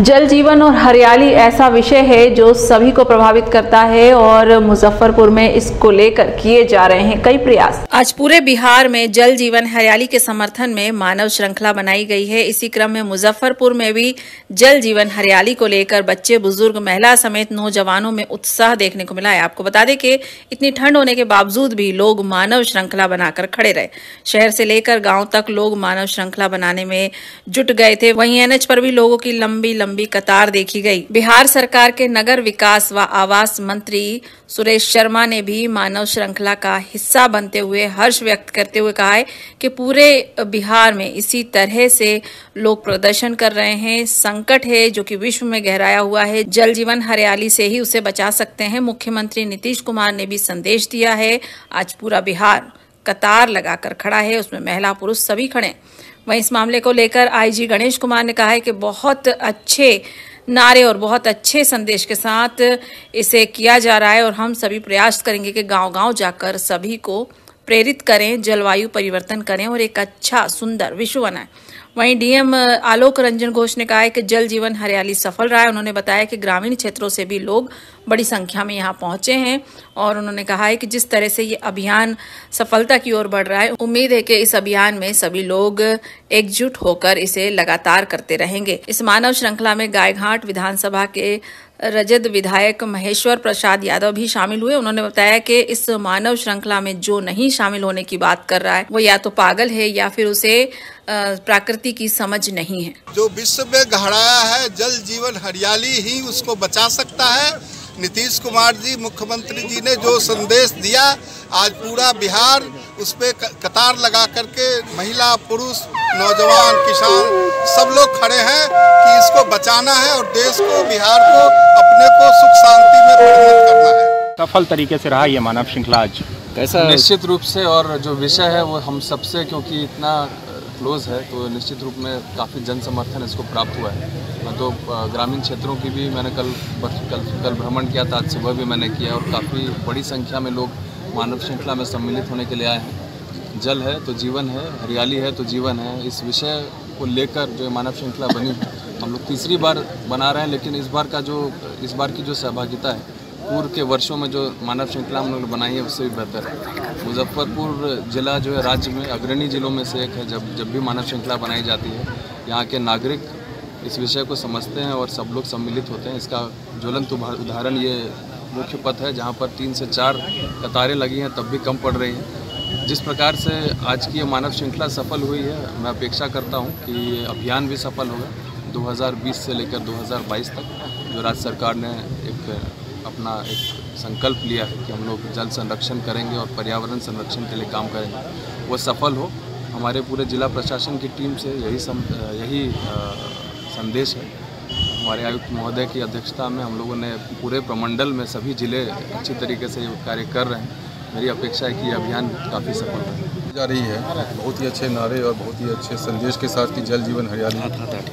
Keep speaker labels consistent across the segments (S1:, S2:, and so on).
S1: जल जीवन और हरियाली ऐसा विषय है जो सभी को प्रभावित करता है और मुजफ्फरपुर में इसको लेकर किए जा रहे हैं कई प्रयास। आज पूरे बिहार में जल जीवन हरियाली के समर्थन में मानव श्रृंखला बनाई गई है। इसी क्रम में मुजफ्फरपुर में भी जल जीवन हरियाली को लेकर बच्चे, बुज़ुर्ग, महिला समेत नौजवानों में उत्साह देखने को मिला है। आपको बता दें कि इतनी ठंड होने के बावजूद भी लोग मानव श्रृंखला बनाकर खड़े रहे। शहर से लेकर गाँव तक लोग मानव श्रृंखला बनाने में जुट गए थे। वहीं एनएच पर भी लोगों की लंबी लंबी कतार देखी गई। बिहार सरकार के नगर विकास व आवास मंत्री सुरेश शर्मा ने भी मानव श्रृंखला का हिस्सा बनते हुए हर्ष व्यक्त करते हुए कहा है कि पूरे बिहार में इसी तरह से लोग प्रदर्शन कर रहे हैं। संकट है जो कि विश्व में गहराया हुआ है। जल जीवन हरियाली से ही उसे बचा सकते हैं। मुख्यमंत्री नीतीश कुमार ने भी संदेश दिया है, आज पूरा बिहार कतार लगाकर खड़ा है। उसमें महिला पुरुष सभी खड़े। वहीं इस मामले को लेकर आईजी गणेश कुमार ने कहा है कि बहुत अच्छे नारे और बहुत अच्छे संदेश के साथ इसे किया जा रहा है और हम सभी प्रयास करेंगे कि गांव-गांव जाकर सभी को प्रेरित करें, जलवायु परिवर्तन करें और एक अच्छा सुंदर विश्व बनाएँ। वहीं डीएम आलोक रंजन घोष ने कहा है कि जल जीवन हरियाली सफल रहा है। उन्होंने बताया कि ग्रामीण क्षेत्रों से भी लोग बड़ी संख्या में यहाँ पहुँचे हैं और उन्होंने कहा है कि जिस तरह से ये अभियान सफलता की ओर बढ़ रहा है, उम्मीद है कि इस अभियान में सभी लोग एकजुट होकर इसे लगातार करते रहेंगे। इस मानव श्रृंखला में गायघाट विधानसभा के रजत विधायक महेश्वर प्रसाद यादव भी शामिल हुए। उन्होंने बताया कि इस मानव श्रृंखला में जो नहीं शामिल होने की बात कर रहा है, वो या तो पागल है या फिर उसे प्रकृति की समझ नहीं है।
S2: जो विश्व में गहराया है जल जीवन हरियाली ही उसको बचा सकता है। नीतीश कुमार जी मुख्यमंत्री जी ने जो संदेश दिया आज पूरा बिहार उस पर कतार लगा करके महिला पुरुष नौजवान किसान सब लोग खड़े हैं कि इसको बचाना है और देश को बिहार को अपने को सुख शांति में परिणत करना है।
S3: सफल तरीके से रहा ये मानव श्रृंखला आज।
S4: कैसा निश्चित रूप से और जो विषय है वो हम सबसे क्योंकि इतना क्लोज है तो निश्चित रूप में काफ़ी जन समर्थन इसको प्राप्त हुआ है। तो ग्रामीण क्षेत्रों की भी मैंने कल कल कल भ्रमण किया था, आज सुबह भी मैंने किया और काफ़ी बड़ी संख्या में लोग मानव श्रृंखला में सम्मिलित होने के लिए आए हैं। जल है तो जीवन है, हरियाली है तो जीवन है, इस विषय को लेकर जो मानव श्रृंखला बनी हम लोग तीसरी बार बना रहे हैं, लेकिन इस बार का जो, इस बार की जो सहभागिता है पूर्व के वर्षों में जो मानव श्रृंखला हम लोग बनाई है, उससे भी बेहतर है। मुजफ्फरपुर ज़िला जो है, राज्य में अग्रणी ज़िलों में से एक है, जब जब भी मानव श्रृंखला बनाई जाती है। यहाँ के नागरिक इस विषय को समझते हैं और सब लोग सम्मिलित होते हैं। इसका ज्वलंत उदाहरण ये मुख्य पथ है, जहाँ पर तीन से चार कतारें लगी हैं, तब भी कम पड़ रही हैं। जिस प्रकार से आज की ये मानव श्रृंखला सफल हुई है, मैं अपेक्षा करता हूँ कि ये अभियान भी सफल होगा 2020 से लेकर 2022 तक, जो राज्य सरकार ने एक अपना एक संकल्प लिया है कि हम लोग जल संरक्षण करेंगे और पर्यावरण संरक्षण के लिए काम करेंगे। वो सफल हो। हमारे पूरे जिला प्रशासन की टीम से यही सम, यही संदेश है। हमारे आयुक्त महोदय की अध्यक्षता में हम लोगों ने पूरे प्रमंडल में सभी ज़िले अच्छी तरीके से कार्य कर रहे हैं। मेरी अपेक्षा है कि ये अभियान काफ़ी सफल हो
S5: जा रही है। बहुत ही अच्छे नारे और बहुत ही अच्छे संदेश के साथ की जल जीवन हरियाली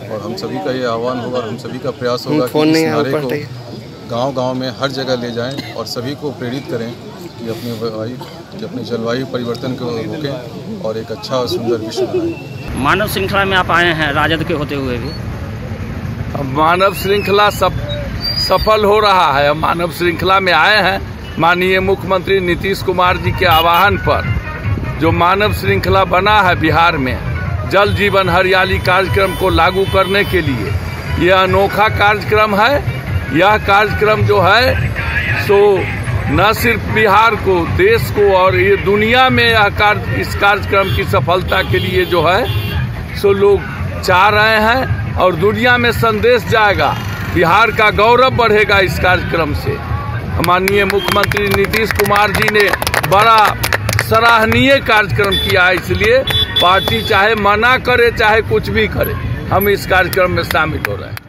S5: और हम सभी का ये आह्वान होगा और हम सभी का प्रयास होगा कि इस नारे को गांव-गांव में हर जगह ले जाएँ और सभी को प्रेरित करें कि अपनी वायु कि अपने जलवायु परिवर्तन को रोकें और एक अच्छा और सुंदर विश्व बनाएँ।
S6: मानव श्रृंखला में आप आए हैं राजद के होते हुए भी।
S7: मानव श्रृंखला सब सफल हो रहा है। मानव श्रृंखला में आए हैं माननीय मुख्यमंत्री नीतीश कुमार जी के आह्वान पर। जो मानव श्रृंखला बना है बिहार में जल जीवन हरियाली कार्यक्रम को लागू करने के लिए यह अनोखा कार्यक्रम है। यह कार्यक्रम जो है, सो न सिर्फ़ बिहार को, देश को और ये दुनिया में यह कार्य, इस कार्यक्रम की सफलता के लिए जो है, सो लोग चाह रहे हैं और दुनिया में संदेश जाएगा। बिहार का गौरव बढ़ेगा इस कार्यक्रम से। माननीय मुख्यमंत्री नीतीश कुमार जी ने बड़ा सराहनीय कार्यक्रम किया है, इसलिए पार्टी चाहे मना करे, चाहे कुछ भी करे, हम इस कार्यक्रम में शामिल हो रहे हैं।